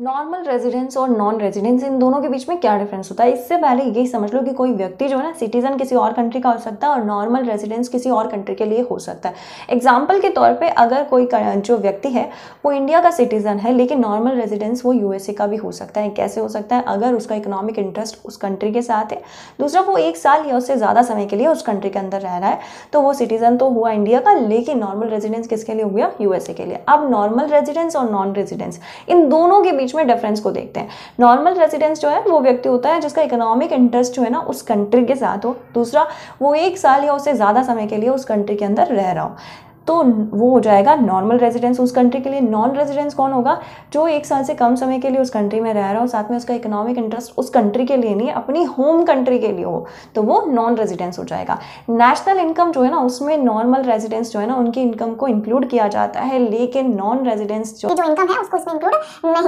Normal residence और non residence इन दोनों के बीच में क्या डिफरेंस होता है? इससे पहले यही समझ लो कि कोई व्यक्ति जो है ना सिटीजन किसी और कंट्री का हो सकता है और नॉर्मल रेजिडेंस किसी और कंट्री के लिए हो सकता है। एग्ज़ाम्पल के तौर पे अगर कोई जो व्यक्ति है, वो इंडिया का सिटीजन है, लेकिन नॉर्मल रेजिडेंस वो यूएसए का भी हो सकता है। कैसे हो सकता है? अगर उसका इकोनॉमिक इंटरेस्ट उस कंट्री के साथ है, दूसरा वो एक साल या उससे ज़्यादा समय के लिए उस कंट्री के अंदर रह रहा है तो वो सिटीजन तो हुआ इंडिया का, लेकिन नॉर्मल रेजिडेंस किसके लिए हुआ? यूएसए के लिए। अब नॉर्मल रेजिडेंस और नॉन रेजिडेंस इन दोनों के बीच में डिफरेंस को देखते हैं। नॉर्मल रेजिडेंस जो है, वो व्यक्ति होता है जिसका इकोनॉमिक इंटरेस्ट जो है ना उस कंट्री के साथ हो। दूसरा, वो एक साल या उससे ज़्यादा समय के लिए उस कंट्री के अंदर रह रहा हो। तो वो हो जाएगा नॉर्मल रेजिडेंस उस कंट्री के लिए। नॉन रेजिडेंस कौन होगा? जो एक साल से कम समय के लिए उस कंट्री में रह रहा हो। साथ में उसका इकोनॉमिक इंटरेस्ट उस कंट्री के लिए नहीं, अपनी होम कंट्री के लिए हो। तो वो नॉन रेजिडेंस हो जाएगा। नेशनल इनकम जो है ना, उसमें नॉर्मल रेजिडेंस जो है ना, उनकी इनकम को इंक्लूड किया जाता है। लेकिन नॉन रेजिडेंस जो जो इनकम है, उसको इसमें इंक्लूड नहीं